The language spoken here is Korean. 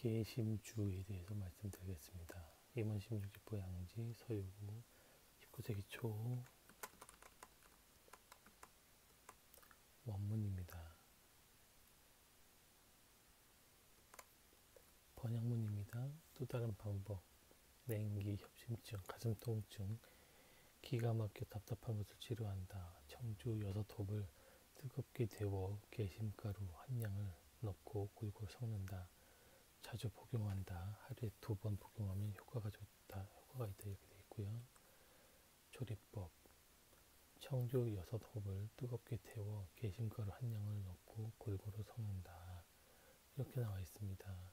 개심주에 대해서 말씀드리겠습니다. 임원 16지부 양지 서유구 19세기 초 원문입니다. 번역문입니다. 또 다른 방법 냉기, 협심증, 가슴 통증, 기가 막혀 답답한 것을 치료한다. 청주 여섯 홉을 뜨겁게 데워 게심가루 한 양을 넣고 골고루 섞는다. 자주 복용한다. 하루에 두 번 복용하면 효과가 좋다. 효과가 있다 이렇게 되어 있고요. 조리법 청주 여섯 홉을 뜨겁게 데워 게심가루 한 양을 넣고 골고루 섞는다. 이렇게 나와 있습니다.